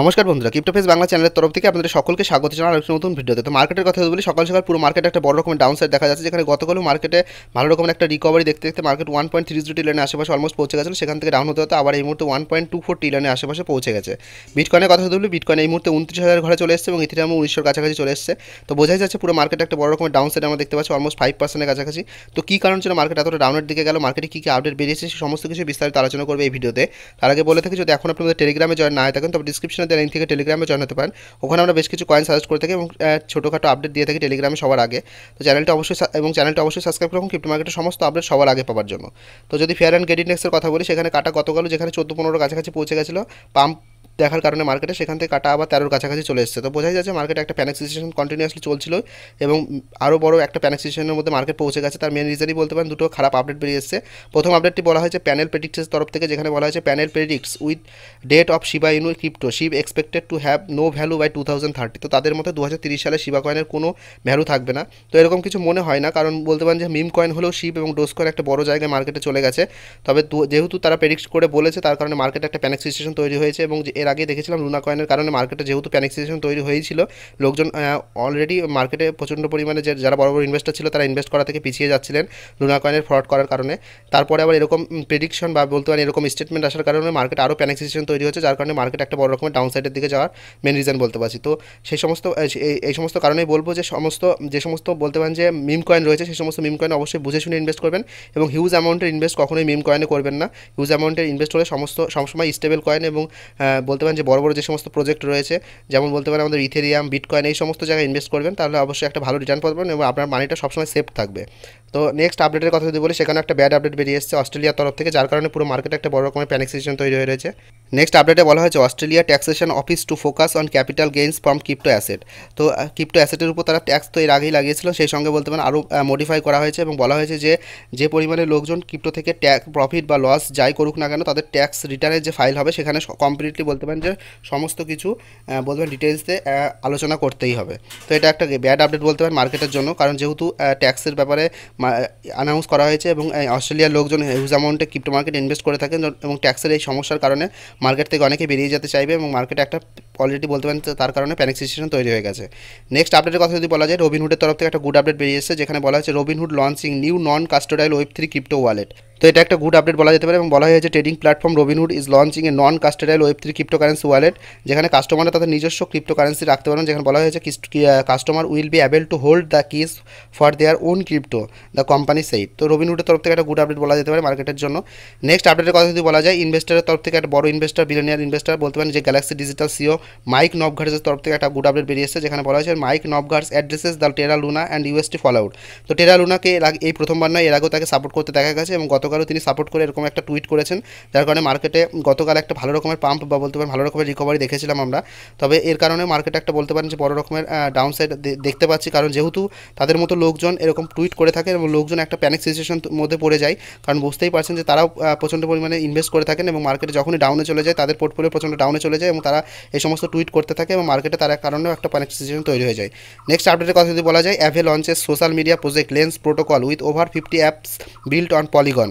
নমস্কার বন্ধুরা ক্রিপ্টোফেস বাংলা চ্যানেলের তরফ থেকে আপনাদের সকলকে স্বাগত জানাই আরেকটি নতুন ভিডিওতে। তো মার্কেটের কথা বলি, সকাল সকাল পুরো মার্কেটে একটা বড় রকমের ডাউন সাইড দেখা যাচ্ছে, যেখানে গতকালও মার্কেটে ভালো রকমের একটা রিকভারি দেখতে দেখতে market one point three zero টিলেনের আশেপাশে অলমোস্ট পৌঁছে গেছিল। সেখান থেকে ডাউন হতে হতে আবার এই মুহূর্তে ওয়ান পয়েন্ট টু ফোর টিলেনের আশেপাশে পৌঁছে গেছে। বিটকয়েনের কথা বলি বিটকয়েন এই মুহূর্তে উনত্রিশ হাজার ঘরে চলে এসেছে এবং ইথিরাম উনিশশোর কাছাকাছি চলে এসেছে। তো বোঝাই যাচ্ছে পুরো মার্কেটে একটা বড় রকমের ডাউন সাইড আমরা দেখতে পাচ্ছি অলমোস্ট ফাইভ পার্সেন্টের কাছাকাছি। তো কী কারণ ছিল মার্কেট এতটা ডাউনের দিকে গেল মার্কেটে কী কী আপডেট বেরিয়েছে সমস্ত কিছু বিস্তারিত আলোচনা করবে এই ভিডিওতে। তার আগে বলে থাকি, যদি এখন আপনাদের টেলিগ্রামে জয়েন না হয়ে থাকেন তবে ডিসক্রিপশনে দেওয়া লিঙ্ক থেকে টেলিগ্রামে জয়েন হতে পারেন। ওখানে আমরা বেশ কিছু কয়েন সাজেস্ট করে থাকি এবং ছোটোখাটো আপডেট দিয়ে থাকি টেলিগ্রামে সবার আগে। তো চ্যানেলটা অবশ্যই এবং চ্যানেলটা অবশ্যই সাবস্ক্রাইব করুন ক্রিপ্টো মার্কেটের সমস্ত আপডেট সবার আগে পাওয়ার জন্য। তো যদি ফেয়ার অ্যান্ড গেট ইন্ডেক্সের কথা বলি, সেখানে কাটা গতকাল যেখানে চোদ্দ পনেরো কাছাকাছি পৌঁছে গেছিল পাম্প দেখার কারণে মার্কেটে সেখান থেকে কাটা আবার তেরোর কাছাকাছি চলে এসেছে। তো বোঝাই যাচ্ছে মার্কেটে একটা প্যানিক সিচুয়েশন কন্টিনিউয়াসলি চলছিল এবং আরও বড় একটা প্যানিক সিচুয়েশনের মধ্যে মার্কেট পৌঁছে গেছে। তার মেন রিজনই বলতে পারেন দুটো খারাপ আপডেট বেরিয়ে এসেছে। প্রথম আপডেটটি বলা হয়েছে প্যানেল প্রেডিক্টসের তরফ থেকে, যেখানে বলা হয়েছে panel predicts with date of Shiba Inu crypto Shib expected to have no value by two thousand thirty তো তাদের মধ্যে দু সালে শিবা কয়েনের কোনো ভ্যালু থাকবে না। তো এরকম কিছু মনে হয় না, কারণ বলতে পারেন যে মিম কয়েন হলেও শিব এবং ডোজ কয়েন একটা বড় জায়গায় মার্কেটে চলে গেছে। তবে যেহেতু তারা প্রেডিক্ট করে বলেছে, তার কারণে মার্কেটে একটা প্যানিক সিচুয়েশন তৈরি হয়েছে এবং এর আগে দেখেছিলাম লুনা কয়েনের কারণে মার্কেটে যেহেতু প্যানিক তৈরি হয়েছিল, লোকজন অলরেডি মার্কেটে প্রচণ্ড পরিমাণে যে, যারা বড় বড় ইনভেস্টার ছিল তারা ইনভেস্ট করা থেকে পিছিয়ে যাচ্ছিলেন লুনা কয়েনের ফ্রড করার কারণে। তারপরে আবার এরকম প্রেডিকশন বা বলতে পারেন এরকম স্টেটমেন্ট আসার কারণে মার্কেট আরও প্যানিক তৈরি হচ্ছে যার কারণে মার্কেট একটা বড় রকমের ডাউন সাইডের দিকে যাওয়ার মেন রিজন বলতে পারছি। তো সেই সমস্ত, এই- সমস্ত কারণেই বলব যে, সমস্ত যে সমস্ত বলতে পারেন যে মিম কয়েন রয়েছে, সেই সমস্ত মিম কয়েন অবশ্যই বুঝে শুনে ইনভেস্ট করবেন এবং হিউজ অ্যামাউন্টের ইনভেস্ট কখনোই মিম কয়েনে করবেন না। হিউজ অ্যামাউন্টের ইনভেস্ট হলে সমস্ত, সবসময় স্টেবল কয়েন এবং বলতে পারেন যে বড় বড় যে সমস্ত প্রজেক্ট রয়েছে, যেমন বলতে পারেন আমাদের ইথেরিয়াম বিটকয়েন এই সমস্ত জায়গায় ইনভেস্ট করবেন, তাহলে অবশ্যই একটা ভালো রিটার্ন পাবেন এবং আপনার মানিটা সবসময় সেফ থাকবে। তো নেক্সট আপডেটের কথা যদি বলি, সেখানে একটা ব্যাড আপডেট বেরিয়ে এসেছে অস্ট্রেলিয়ার তরফ থেকে, যার কারণে পুরো মার্কেটে একটা বড় রকমের প্যানিক সিচুয়েশন তৈরি হয়ে রয়েছে। নেক্সট আপডেটে বলা হয়েছে, Australia taxation office to focus on capital gains from crypto asset তো ক্রিপ্টো অ্যাসেটের উপর তারা ট্যাক্স তো এর আগেই লাগিয়েছিল, সেই সঙ্গে বলতে পারেন আরও মডিফাই করা হয়েছে এবং বলা হয়েছে যে যে পরিমাণে লোকজন ক্রিপ্টো থেকে ট্যাক্স প্রফিট বা লস যাই করুক না কেন, তাদের ট্যাক্স রিটার্নের যে ফাইল হবে, সেখানে কমপ্লিটলি বলতে পারেন যে সমস্ত কিছু বলতে পারেন ডিটেলসে আলোচনা করতেই হবে। তো এটা একটা ব্যাড আপডেট বলতে পারেন মার্কেটের জন্য, কারণ যেহেতু ট্যাক্সের ব্যাপারে অ্যানাউন্স করা হয়েছে এবং অস্ট্রেলিয়ার লোকজন হিউজ অ্যামাউন্টে ক্রিপ্টো মার্কেট ইনভেস্ট করে থাকেন এবং ট্যাক্সের এই সমস্যার কারণে মার্কেট থেকে অনেকে বেরিয়ে যেতে চাইবে এবং মার্কেটে একটা অলরেডি বলতে পারেন তার কারণে প্যানিক সিচুয়েশন তৈরি হয়ে গেছে। নেক্সট আপডেটের কথা যদি বলা যায় রবিনহুডের তরফ থেকে একটা গুড আপডেট বেরিয়ে এসেছে, যেখানে বলা হয়েছে Robinhood launching new non custodial web three crypto wallet তো এটা একটা গুড আপডেট বলা যেতে পারে এবং বলা হয়েছে trading platform Robinhood is launching a non custodial web three cryptocurrency wallet যেখানে কাস্টমাররা তাদের নিজস্ব ক্রিপ্টো কারেন্সি রাখতে পারেন, যেখানে বলা হয়েছে customer will be able to hold the keys for their own crypto the company said তো রবিনহুডের তরফ থেকে একটা গুড আপডেট বলা যেতে পারে মার্কেটের জন্য। নেক্সট আপডেটের কথা যদি বলা যায় ইনভেস্টারের তরফ থেকে একটা বড় ইনভেস্টার বিলিয়নিয়ার ইনভেস্টার বলতে পারেন, যে গ্যালাক্সি ডিজিটাল সিও মাইক নবঘার্সের তরফ থেকে একটা গুড আপডেট বেরিয়েছে যেখানে বলা হয়েছে Mike Novogratz addresses the Terra Luna and UST fallout তো টেরা লুনাকে এই প্রথমবার নয়, এর আগেও তাকে সাপোর্ট করতে দেখা গেছে এবং গতকালও তিনি সাপোর্ট করে এরকম একটা টুইট করেছেন, যার কারণে মার্কেটে গতকাল একটা ভালো রকমের পাম্প বা বলতে পারেন ভালো রকমের রিকভারি দেখেছিলাম আমরা। তবে এর কারণে মার্কেটে একটা বলতে পারেন যে বড় রকমের ডাউন সাইড দেখতে পাচ্ছি। কারণ যেহেতু তাদের মতো লোকজন এরকম টুইট করে থাকে এবং লোকজন একটা প্যানিক সিচুয়েশন মধ্যে পড়ে যায়, কারণ বুঝতেই পারছেন যে তারাও প্রচণ্ড পরিমাণে ইনভেস্ট করে থাকেন এবং মার্কেটে যখনই ডাউনে চলে যায়, তাদের পোর্টফোলিও প্রচণ্ড ডাউনে চলে যায় এবং তারা এই সমস্ত টুইট করতে থাকে এবং মার্কেটে তার কারণেও একটা প্যানিক সিচুয়েশন তৈরি হয়ে যায়। নেক্সট আপডেটের কথা যদি বলা যায় Aave launches social media project Lens Protocol with over fifty apps built on Polygon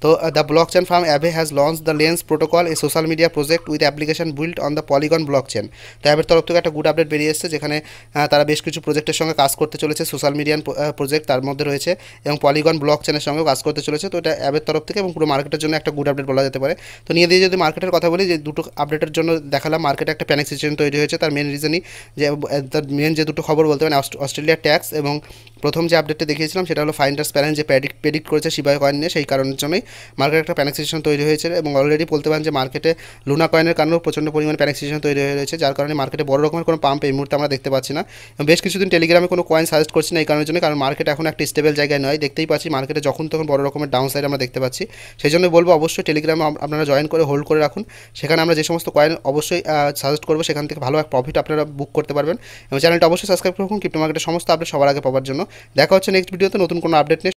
তো the blockchain firm Aave has launch the Lens Protocol a social media project with application built on the Polygon blockchain তো অ্যাভের তরফ থেকে একটা good update বেরিয়ে এসেছে যেখানে আহ, তারা বেশ কিছু প্রজেক্টের সঙ্গে কাজ করতে চলেছে সোশ্যাল মিডিয়ান প্রজেক্ট তার মধ্যে রয়েছে এবং পলিগন ব্লক চেনের সঙ্গেও কাজ করতে চলেছে। তো এটা অ্যাবের তরফ থেকে এবং পুরো মার্কেটের জন্য একটা গুড আপডেট বলা যেতে পারে। তো নিয়ে দিয়ে যদি মার্কেটের কথা বলি যে দুটো আপডেটের জন্য দেখালাম মার্কেটে একটা প্যানিক সিচুয়েশন তৈরি হয়েছে। তার মেন রিজনই যে তার মেন যে দুটো খবর বলতে পারেন অস্ট- অস্ট্রেলিয়ার ট্যাক্স এবং প্রথম যে আপডেটটা দেখিয়েছিলাম সেটা হলো ফাইন্ডার্স প্যারেন্ট যে প্রেডিক্ট প্রেডিক্ট করেছে শিবায় কয়েন নিয়ে সেই কারণের জন্যই। মার্কেটে একটা প্যানিক সিচুয়েশন তৈরি হয়েছে এবং অলরেডি বলতে পারেন যে মার্কেটে লুনা কয়েনের কারণেও প্রচণ্ড পরিমাণে প্যানিক সিচুয়েশন তৈরি হয়ে রয়েছে, যার কারণে মার্কেটে বড় রকমের কোনো পাম্প এই মুহূর্তে আমরা দেখতে পাচ্ছি না। এবং বেশ কিছুদিন টেলিগ্রামে কোনো কয়েন সাজেস্ট করছি না এই কারণের জন্য, কারণ মার্কেট এখন একটা স্টেবল জায়গায় নয়। দেখতেই পাচ্ছি মার্কেটে যখন তখন বড় রকমের ডাউন সাইড আমরা দেখতে পাচ্ছি। সেই জন্য বলব অবশ্যই টেলিগ্রামে আপনারা জয়েন করে হোল্ড করে রাখুন। সেখানে আমরা যে সমস্ত কয়েন অবশ্যই সাজেস্ট করব, সেখান থেকে ভালো এক প্রফিট আপনারা বুক করতে পারবেন। এবং চ্যানেলটা অবশ্যই সাবস্ক্রাইব রাখুন। ক্রিপ্টো মার্কেটের সমস্ত আপডেট সবার আগে পাওয়ার জন্য। দেখা হচ্ছে নেক্সট ভিডিওতে নতুন কোনো আপডেট